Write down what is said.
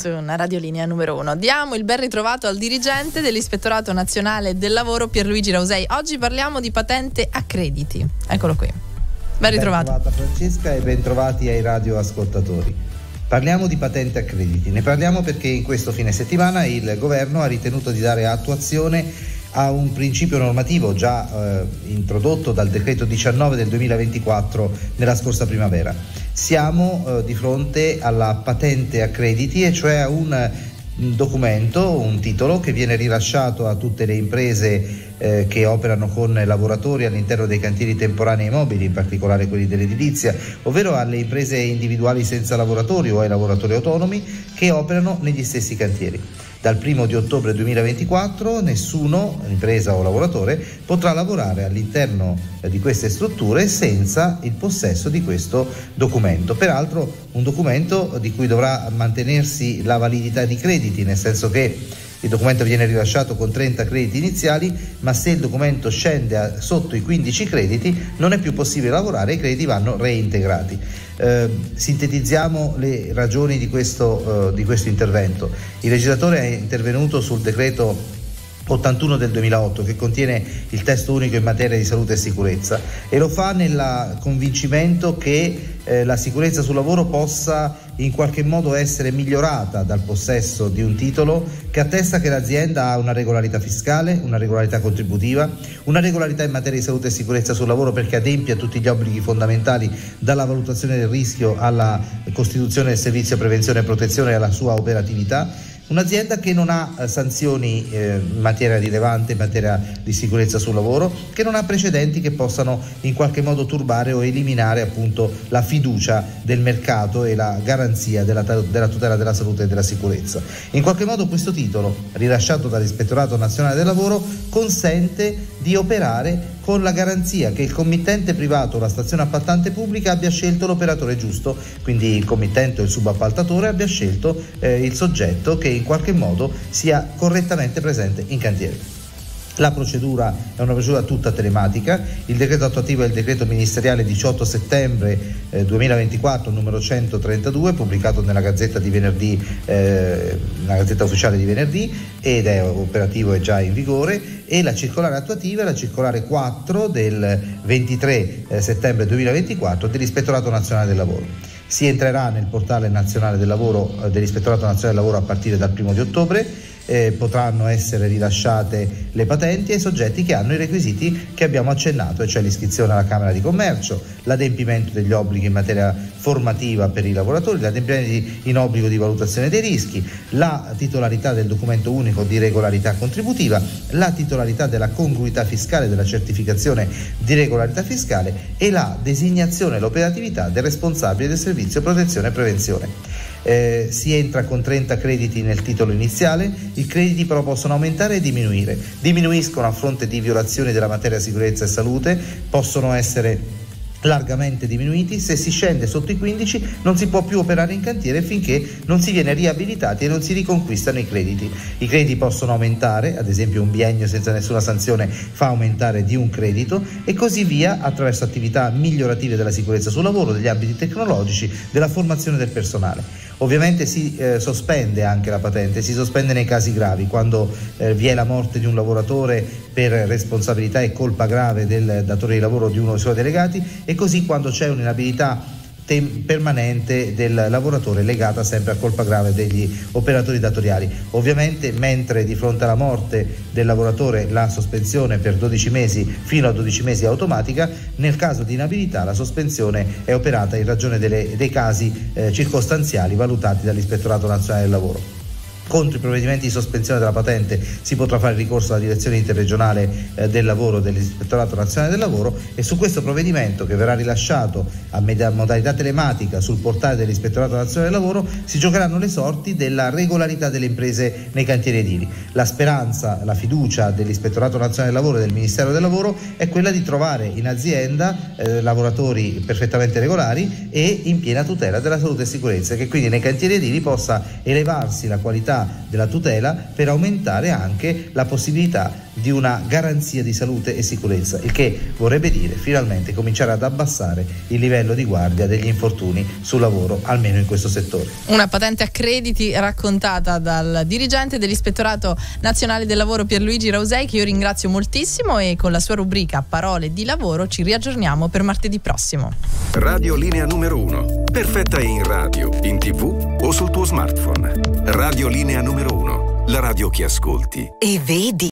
su una radiolinea numero uno. Diamo il ben ritrovato al dirigente dell'Ispettorato Nazionale del Lavoro Pierluigi Rausei. Oggi parliamo di patente a crediti. Eccolo qui. Ben ritrovato. Ben Francesca e ben trovati ai radioascoltatori. Parliamo di patente a crediti. Ne parliamo perché in questo fine settimana il governo ha ritenuto di dare attuazione a un principio normativo già eh, introdotto dal decreto 19 del 2024 nella scorsa primavera. Siamo eh, di fronte alla patente a crediti e cioè a un documento, un titolo che viene rilasciato a tutte le imprese eh, che operano con lavoratori all'interno dei cantieri temporanei mobili, in particolare quelli dell'edilizia, ovvero alle imprese individuali senza lavoratori o ai lavoratori autonomi che operano negli stessi cantieri. Dal 1 di ottobre 2024 nessuno, impresa o lavoratore, potrà lavorare all'interno di queste strutture senza il possesso di questo documento. Peraltro un documento di cui dovrà mantenersi la validità di crediti, nel senso che il documento viene rilasciato con 30 crediti iniziali, ma se il documento scende sotto i 15 crediti non è più possibile lavorare, i crediti vanno reintegrati. Eh, sintetizziamo le ragioni di questo, eh, di questo intervento. Il legislatore è intervenuto sul decreto 81 del 2008 che contiene il testo unico in materia di salute e sicurezza e lo fa nel convincimento che eh, la sicurezza sul lavoro possa in qualche modo essere migliorata dal possesso di un titolo che attesta che l'azienda ha una regolarità fiscale, una regolarità contributiva, una regolarità in materia di salute e sicurezza sul lavoro perché adempie a tutti gli obblighi fondamentali dalla valutazione del rischio alla costituzione del servizio prevenzione e protezione e alla sua operatività Un'azienda che non ha eh, sanzioni eh, in materia rilevante, in materia di sicurezza sul lavoro, che non ha precedenti che possano in qualche modo turbare o eliminare appunto la fiducia del mercato e la garanzia della, della tutela della salute e della sicurezza. In qualche modo questo titolo, rilasciato dall'Ispettorato Nazionale del Lavoro, consente di operare con la garanzia che il committente privato o la stazione appaltante pubblica abbia scelto l'operatore giusto, quindi il committente o il subappaltatore abbia scelto eh, il soggetto che in qualche modo sia correttamente presente in cantiere. La procedura è una procedura tutta telematica, il decreto attuativo è il decreto ministeriale 18 settembre eh, 2024 numero 132 pubblicato nella gazzetta, venerdì, eh, nella gazzetta ufficiale di venerdì ed è operativo e già in vigore. E la circolare attuativa è la circolare 4 del 23 eh, settembre 2024 dell'Ispettorato Nazionale del Lavoro. Si entrerà nel portale nazionale del lavoro eh, dell'Ispettorato Nazionale del Lavoro a partire dal 1 di ottobre eh, potranno essere rilasciate le patenti ai soggetti che hanno i requisiti che abbiamo accennato, e cioè l'iscrizione alla Camera di Commercio, l'adempimento degli obblighi in materia formativa per i lavoratori, l'adempimento in obbligo di valutazione dei rischi, la titolarità del documento unico di regolarità contributiva, la titolarità della congruità fiscale, della certificazione di regolarità fiscale e la designazione e l'operatività del responsabile del servizio protezione e prevenzione. Eh, si entra con 30 crediti nel titolo iniziale, i crediti però possono aumentare e diminuire. Diminuiscono a fronte di violazioni della materia sicurezza e salute, possono essere largamente diminuiti, se si scende sotto i 15 non si può più operare in cantiere finché non si viene riabilitati e non si riconquistano i crediti. I crediti possono aumentare, ad esempio un biennio senza nessuna sanzione fa aumentare di un credito e così via attraverso attività migliorative della sicurezza sul lavoro, degli ambiti tecnologici, della formazione del personale. Ovviamente si eh, sospende anche la patente, si sospende nei casi gravi, quando eh, vi è la morte di un lavoratore per responsabilità e colpa grave del datore di lavoro o di uno dei suoi delegati e così quando c'è un'inabilità tem- permanente del lavoratore legata sempre a colpa grave degli operatori datoriali. Ovviamente mentre di fronte alla morte del lavoratore la sospensione per 12 mesi fino a 12 mesi è automatica, nel caso di inabilità la sospensione è operata in ragione delle, dei casi eh, circostanziali valutati dall'Ispettorato Nazionale del Lavoro. Contro i provvedimenti di sospensione della patente si potrà fare ricorso alla direzione interregionale eh, del lavoro dell'Ispettorato Nazionale del Lavoro e su questo provvedimento che verrà rilasciato a modalità telematica sul portale dell'Ispettorato Nazionale del Lavoro si giocheranno le sorti della regolarità delle imprese nei cantieri edili. La speranza, la fiducia dell'Ispettorato Nazionale del Lavoro e del Ministero del Lavoro è quella di trovare in azienda eh, lavoratori perfettamente regolari e in piena tutela della salute e sicurezza, che quindi nei cantieri edili possa elevarsi la qualità della tutela per aumentare anche la possibilità di una garanzia di salute e sicurezza, il che vorrebbe dire finalmente cominciare ad abbassare il livello di guardia degli infortuni sul lavoro, almeno in questo settore. Una patente a crediti raccontata dal dirigente dell'Ispettorato Nazionale del Lavoro Pierluigi Rausei, che io ringrazio moltissimo e con la sua rubrica Parole di lavoro ci riaggiorniamo per martedì prossimo. Radio Linea numero 1. Perfetta in radio, in tv o sul tuo smartphone. Radio Linea numero 1. La radio che ascolti. E vedi.